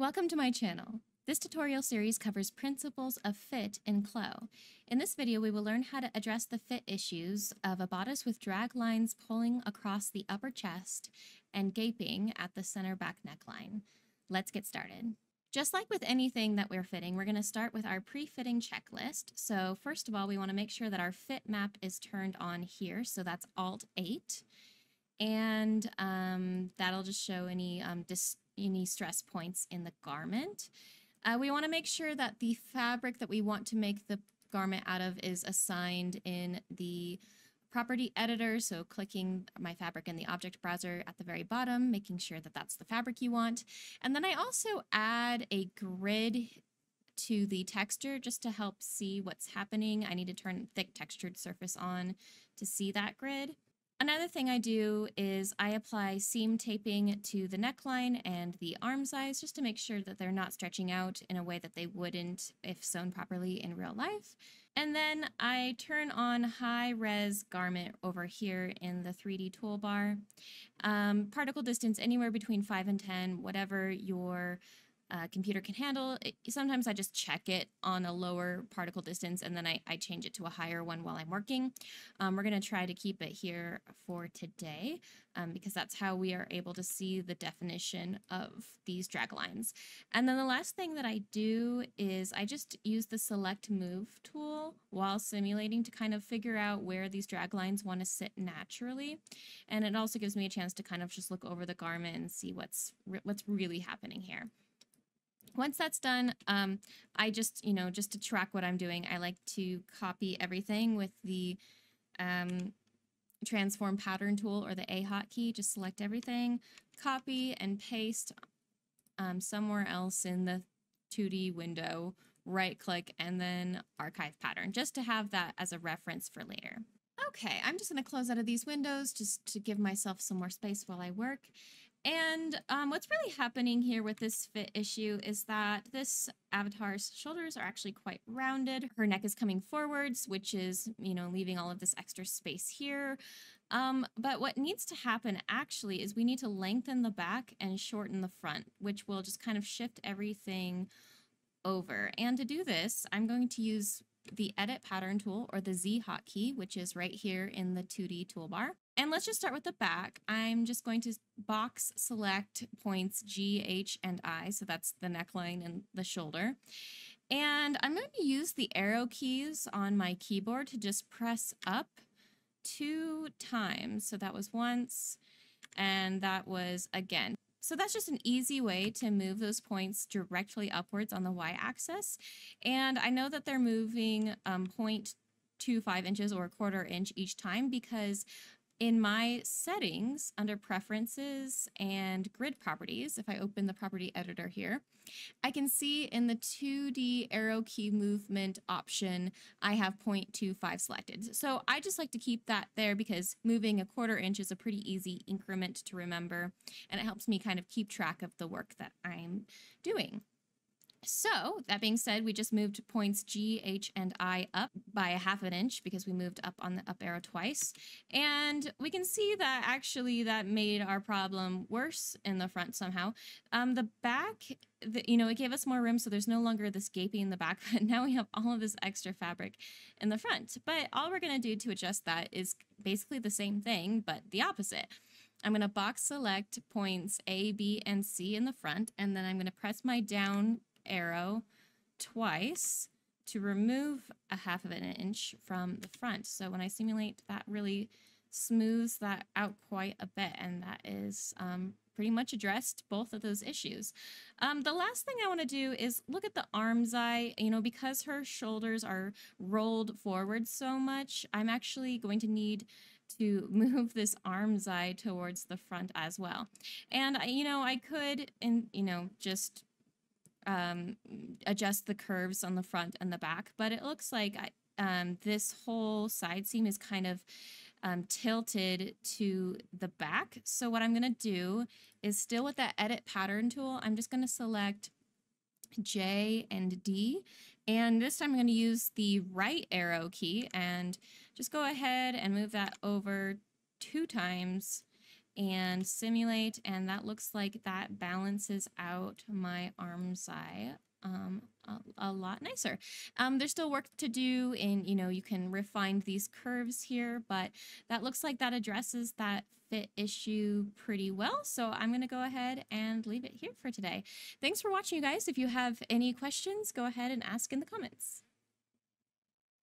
Welcome to my channel. This tutorial series covers principles of fit in CLO. In this video, we will learn how to address the fit issues of a bodice with drag lines pulling across the upper chest and gaping at the center back neckline. Let's get started. Just like with anything that we're fitting, we're going to start with our pre-fitting checklist. So first of all, we want to make sure that our fit map is turned on here. So that's Alt 8. And um, that'll just show any um, dis any stress points in the garment. Uh, we want to make sure that the fabric that we want to make the garment out of is assigned in the property editor. So clicking my fabric in the object browser at the very bottom, making sure that that's the fabric you want. And then I also add a grid to the texture just to help see what's happening. I need to turn thick textured surface on to see that grid. Another thing I do is I apply seam taping to the neckline and the armscye just to make sure that they're not stretching out in a way that they wouldn't if sewn properly in real life. And then I turn on high res garment over here in the 3D toolbar. Um, particle distance anywhere between 5 and 10, whatever your uh, computer can handle. It, sometimes I just check it on a lower particle distance and then I, I change it to a higher one while I'm working. Um, we're going to try to keep it here for today um, because that's how we are able to see the definition of these drag lines. And then the last thing that I do is I just use the select move tool while simulating to kind of figure out where these drag lines want to sit naturally. And it also gives me a chance to kind of just look over the garment and see what's, what's really happening here. Once that's done, um, I just, you know, just to track what I'm doing, I like to copy everything with the um, transform pattern tool or the A hotkey. Just select everything, copy and paste um, somewhere else in the 2D window, right click, and then archive pattern, just to have that as a reference for later. Okay, I'm just going to close out of these windows just to give myself some more space while I work. And um, what's really happening here with this fit issue is that this avatar's shoulders are actually quite rounded. Her neck is coming forwards, which is, you know, leaving all of this extra space here. Um, but what needs to happen actually is we need to lengthen the back and shorten the front, which will just kind of shift everything over. And to do this, I'm going to use the edit pattern tool or the Z hotkey, which is right here in the 2D toolbar. And let's just start with the back. I'm just going to box select points G, H, and I. So that's the neckline and the shoulder. And I'm going to use the arrow keys on my keyboard to just press up two times. So that was once and that was again. So that's just an easy way to move those points directly upwards on the y-axis. And I know that they're moving um, 0.25 inches or a quarter inch each time because in my settings under preferences and grid properties, if I open the property editor here, I can see in the 2D arrow key movement option, I have 0.25 selected. So I just like to keep that there because moving a quarter inch is a pretty easy increment to remember, and it helps me kind of keep track of the work that I'm doing. So that being said, we just moved points G, H, and I up by a half an inch because we moved up on the up arrow twice. And we can see that actually that made our problem worse in the front somehow. Um, the back, the, you know, it gave us more room, so there's no longer this gaping in the back, but now we have all of this extra fabric in the front. But all we're going to do to adjust that is basically the same thing, but the opposite. I'm going to box select points A, B, and C in the front, and then I'm going to press my down arrow twice to remove a half of an inch from the front. So when I simulate, that really smooths that out quite a bit, and that is um, pretty much addressed both of those issues. Um, the last thing I want to do is look at the armscye. You know, because her shoulders are rolled forward so much, I'm actually going to need to move this armscye towards the front as well. And, you know, I could, and you know, just um, adjust the curves on the front and the back, but it looks like I, um, this whole side seam is kind of um, tilted to the back. So what I'm going to do is still with that edit pattern tool, I'm just going to select J and D. And this time I'm going to use the right arrow key and just go ahead and move that over two times and simulate and that looks like that balances out my armscye um, a, a, lot nicer. Um, there's still work to do and you know you can refine these curves here but that looks like that addresses that fit issue pretty well so I'm gonna go ahead and leave it here for today. Thanks for watching you guys. If you have any questions go ahead and ask in the comments.